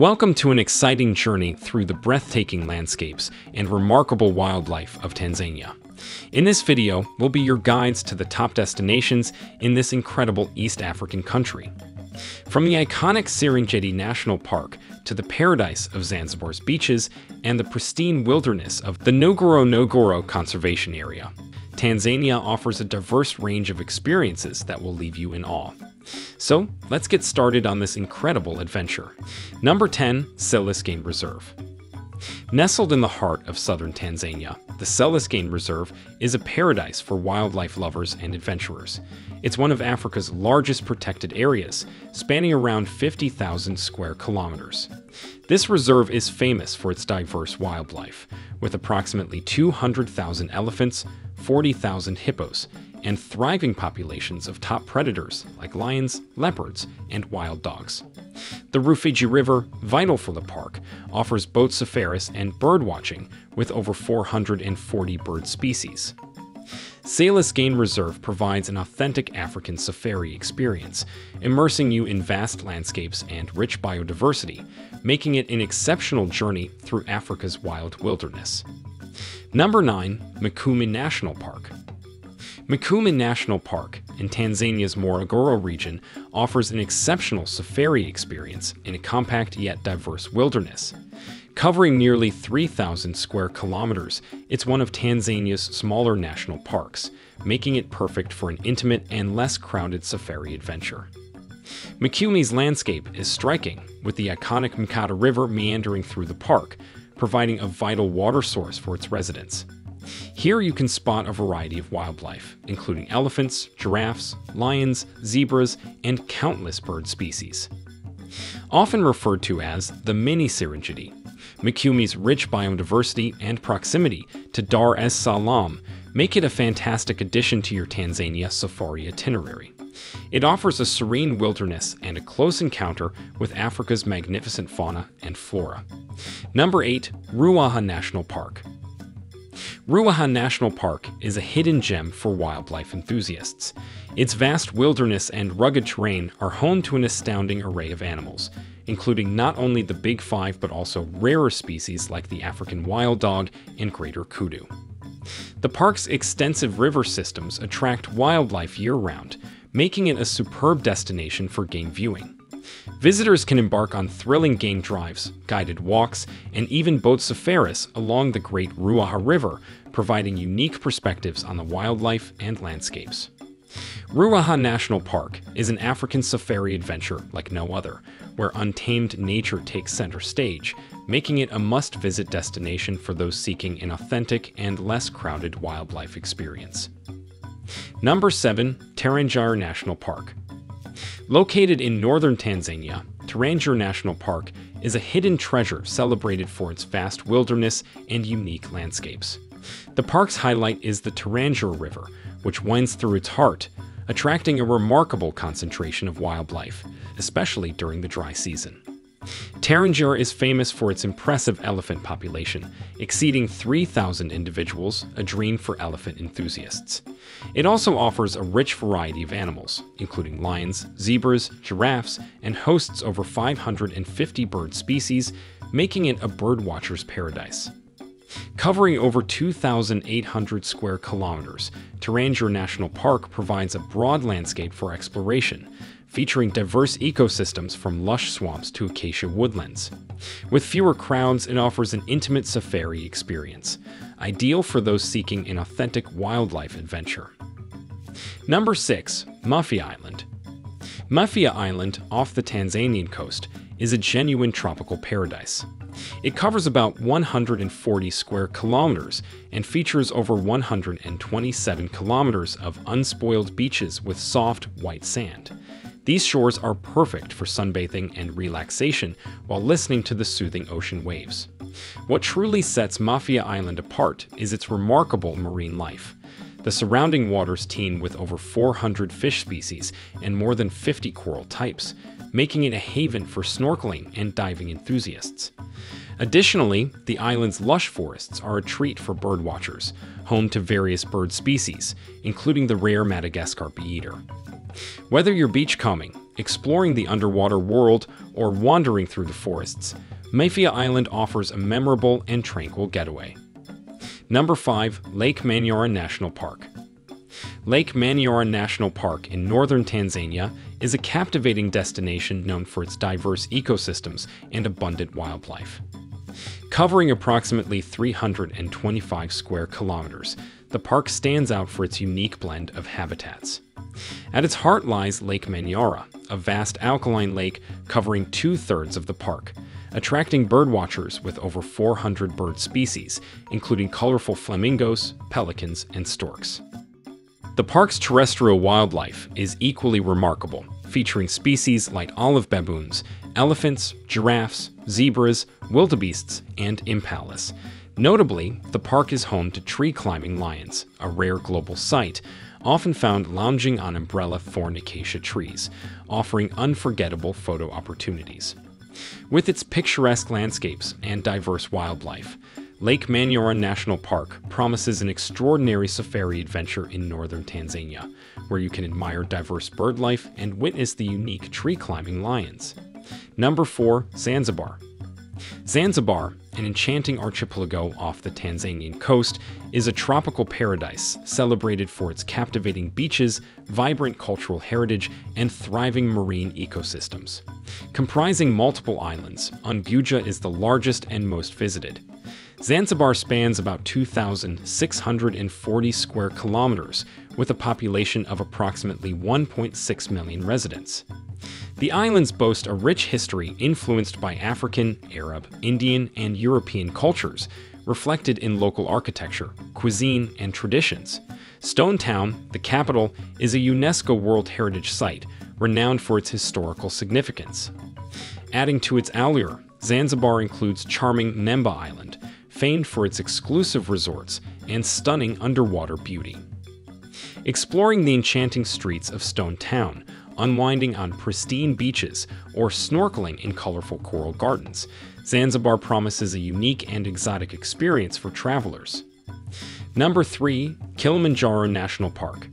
Welcome to an exciting journey through the breathtaking landscapes and remarkable wildlife of Tanzania. In this video, we'll be your guides to the top destinations in this incredible East African country. From the iconic Serengeti National Park to the paradise of Zanzibar's beaches and the pristine wilderness of the Ngorongoro Conservation Area, Tanzania offers a diverse range of experiences that will leave you in awe. So, let's get started on this incredible adventure. Number 10, Selous Game Reserve. Nestled in the heart of southern Tanzania, the Selous Game Reserve is a paradise for wildlife lovers and adventurers. It's one of Africa's largest protected areas, spanning around 50,000 square kilometers. This reserve is famous for its diverse wildlife, with approximately 200,000 elephants, 40,000 hippos, and thriving populations of top predators like lions, leopards, and wild dogs. The Rufiji River, vital for the park, offers boat safaris and bird watching with over 440 bird species. Selous Game Reserve provides an authentic African safari experience, immersing you in vast landscapes and rich biodiversity, making it an exceptional journey through Africa's wild wilderness. Number 9. Mikumi National Park Mikumi National Park in Tanzania's Morogoro region offers an exceptional safari experience in a compact yet diverse wilderness. Covering nearly 3,000 square kilometers, it's one of Tanzania's smaller national parks, making it perfect for an intimate and less crowded safari adventure. Mikumi's landscape is striking, with the iconic Mkata River meandering through the park, providing a vital water source for its residents. Here you can spot a variety of wildlife, including elephants, giraffes, lions, zebras, and countless bird species. Often referred to as the mini Serengeti, Mikumi's rich biodiversity and proximity to Dar es Salaam make it a fantastic addition to your Tanzania safari itinerary. It offers a serene wilderness and a close encounter with Africa's magnificent fauna and flora. Number 8. Ruaha National Park Ruaha National Park is a hidden gem for wildlife enthusiasts. Its vast wilderness and rugged terrain are home to an astounding array of animals, including not only the big five but also rarer species like the African wild dog and greater kudu. The park's extensive river systems attract wildlife year round, making it a superb destination for game viewing. Visitors can embark on thrilling game drives, guided walks, and even boat safaris along the Great Ruaha River, providing unique perspectives on the wildlife and landscapes. Ruaha National Park is an African safari adventure like no other, where untamed nature takes center stage, making it a must visit destination for those seeking an authentic and less crowded wildlife experience. Number 7 Tarangire National Park. Located in northern Tanzania, Tarangire National Park is a hidden treasure celebrated for its vast wilderness and unique landscapes. The park's highlight is the Tarangire River, which winds through its heart, attracting a remarkable concentration of wildlife, especially during the dry season. Tarangire is famous for its impressive elephant population, exceeding 3,000 individuals, a dream for elephant enthusiasts. It also offers a rich variety of animals, including lions, zebras, giraffes, and hosts over 550 bird species, making it a birdwatcher's paradise. Covering over 2,800 square kilometers, Tarangire National Park provides a broad landscape for exploration, featuring diverse ecosystems from lush swamps to acacia woodlands. With fewer crowds, it offers an intimate safari experience, ideal for those seeking an authentic wildlife adventure. Number 6. Mafia Island Mafia Island, off the Tanzanian coast, is a genuine tropical paradise. It covers about 140 square kilometers and features over 127 kilometers of unspoiled beaches with soft, white sand. These shores are perfect for sunbathing and relaxation while listening to the soothing ocean waves. What truly sets Mafia Island apart is its remarkable marine life. The surrounding waters teem with over 400 fish species and more than 50 coral types, making it a haven for snorkeling and diving enthusiasts. Additionally, the island's lush forests are a treat for birdwatchers, home to various bird species, including the rare Madagascar bee eater. Whether you're beachcombing, exploring the underwater world, or wandering through the forests, Mafia Island offers a memorable and tranquil getaway. Number 5. Lake Manyara National Park. Lake Manyara National Park in northern Tanzania is a captivating destination known for its diverse ecosystems and abundant wildlife. Covering approximately 325 square kilometers, the park stands out for its unique blend of habitats. At its heart lies Lake Manyara, a vast alkaline lake covering two thirds of the park, attracting birdwatchers with over 400 bird species, including colorful flamingos, pelicans, and storks. The park's terrestrial wildlife is equally remarkable, featuring species like olive baboons, elephants, giraffes, zebras, wildebeests, and impalas. Notably, the park is home to tree climbing lions, a rare global sight, often found lounging on umbrella thorn acacia trees, offering unforgettable photo opportunities. With its picturesque landscapes and diverse wildlife, Lake Manyara National Park promises an extraordinary safari adventure in northern Tanzania, where you can admire diverse bird life and witness the unique tree climbing lions. Number 4. Zanzibar. Zanzibar, an enchanting archipelago off the Tanzanian coast, is a tropical paradise celebrated for its captivating beaches, vibrant cultural heritage, and thriving marine ecosystems. Comprising multiple islands, Unguja is the largest and most visited. Zanzibar spans about 2,640 square kilometers, with a population of approximately 1.6 million residents. The islands boast a rich history influenced by African, Arab, Indian, and European cultures, reflected in local architecture, cuisine, and traditions. Stone Town, the capital, is a UNESCO World Heritage Site, renowned for its historical significance. Adding to its allure, Zanzibar includes charming Mnemba Island, famed for its exclusive resorts and stunning underwater beauty. Exploring the enchanting streets of Stone Town, unwinding on pristine beaches, or snorkeling in colorful coral gardens, Zanzibar promises a unique and exotic experience for travelers. Number 3. Kilimanjaro National Park.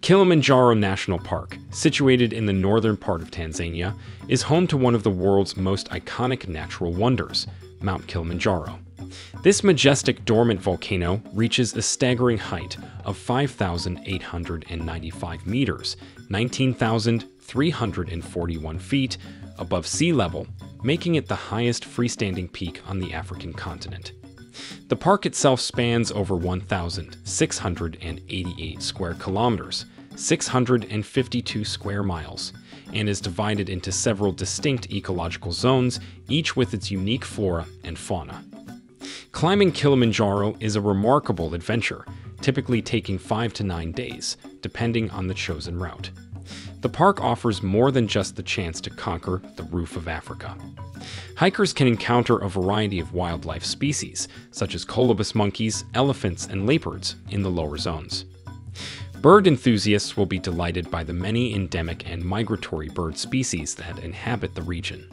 Kilimanjaro National Park, situated in the northern part of Tanzania, is home to one of the world's most iconic natural wonders, Mount Kilimanjaro. This majestic dormant volcano reaches a staggering height of 5,895 meters, 19,341 feet above sea level, making it the highest freestanding peak on the African continent. The park itself spans over 1,688 square kilometers, 652 square miles, and is divided into several distinct ecological zones, each with its unique flora and fauna. Climbing Kilimanjaro is a remarkable adventure, typically taking 5 to 9 days, depending on the chosen route. The park offers more than just the chance to conquer the roof of Africa. Hikers can encounter a variety of wildlife species, such as colobus monkeys, elephants, and leopards in the lower zones. Bird enthusiasts will be delighted by the many endemic and migratory bird species that inhabit the region.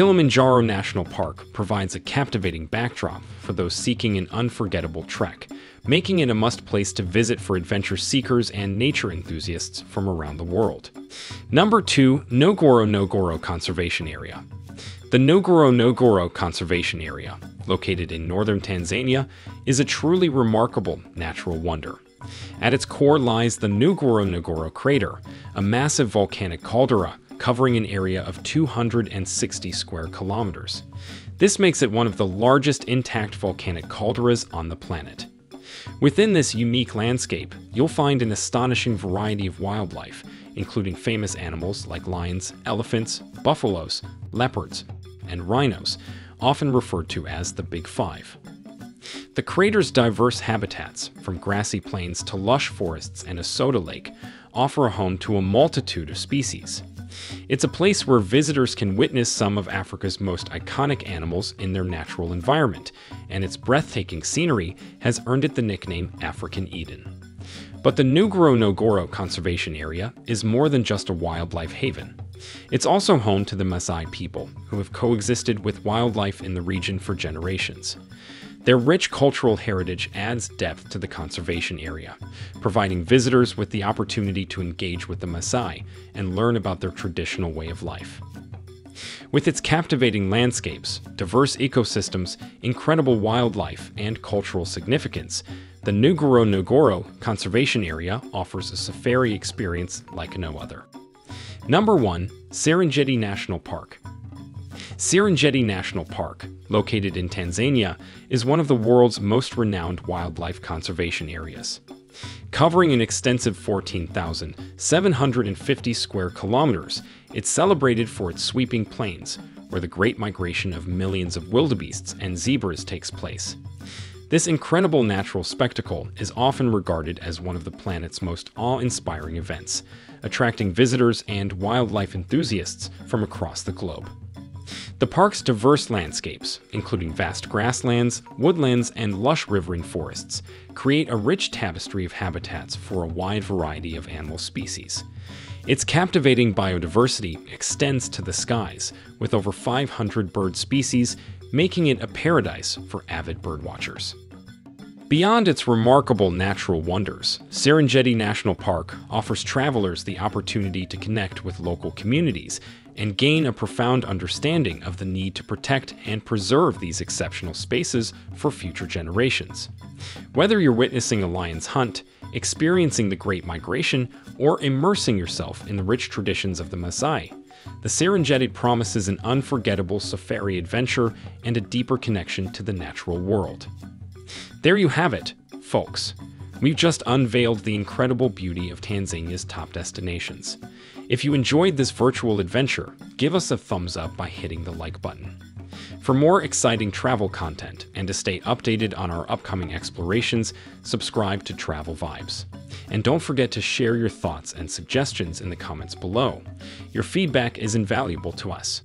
Kilimanjaro National Park provides a captivating backdrop for those seeking an unforgettable trek, making it a must place to visit for adventure seekers and nature enthusiasts from around the world. Number 2. Ngorongoro Ngorongoro Conservation Area. The Ngorongoro Ngorongoro Conservation Area, located in northern Tanzania, is a truly remarkable natural wonder. At its core lies the Ngorongoro Ngorongoro crater, a massive volcanic caldera covering an area of 260 square kilometers. This makes it one of the largest intact volcanic calderas on the planet. Within this unique landscape, you'll find an astonishing variety of wildlife, including famous animals like lions, elephants, buffaloes, leopards, and rhinos, often referred to as the Big Five. The crater's diverse habitats, from grassy plains to lush forests and a soda lake, offer a home to a multitude of species. It's a place where visitors can witness some of Africa's most iconic animals in their natural environment, and its breathtaking scenery has earned it the nickname African Eden. But the Ngorongoro Ngorongoro Conservation Area is more than just a wildlife haven. It's also home to the Maasai people, who have coexisted with wildlife in the region for generations. Their rich cultural heritage adds depth to the conservation area, providing visitors with the opportunity to engage with the Maasai and learn about their traditional way of life. With its captivating landscapes, diverse ecosystems, incredible wildlife, and cultural significance, the Ngorongoro Ngorongoro Conservation Area offers a safari experience like no other. Number 1. Serengeti National Park Serengeti National Park, located in Tanzania, is one of the world's most renowned wildlife conservation areas. Covering an extensive 14,750 square kilometers, it's celebrated for its sweeping plains, where the great migration of millions of wildebeests and zebras takes place. This incredible natural spectacle is often regarded as one of the planet's most awe-inspiring events, attracting visitors and wildlife enthusiasts from across the globe. The park's diverse landscapes, including vast grasslands, woodlands, and lush riverine forests, create a rich tapestry of habitats for a wide variety of animal species. Its captivating biodiversity extends to the skies, with over 500 bird species making it a paradise for avid birdwatchers. Beyond its remarkable natural wonders, Serengeti National Park offers travelers the opportunity to connect with local communities and gain a profound understanding of the need to protect and preserve these exceptional spaces for future generations. Whether you're witnessing a lion's hunt, experiencing the Great Migration, or immersing yourself in the rich traditions of the Maasai, the Serengeti promises an unforgettable safari adventure and a deeper connection to the natural world. There you have it, folks. We've just unveiled the incredible beauty of Tanzania's top destinations. If you enjoyed this virtual adventure, give us a thumbs up by hitting the like button. For more exciting travel content and to stay updated on our upcoming explorations, subscribe to Travel Vibes. And don't forget to share your thoughts and suggestions in the comments below. Your feedback is invaluable to us.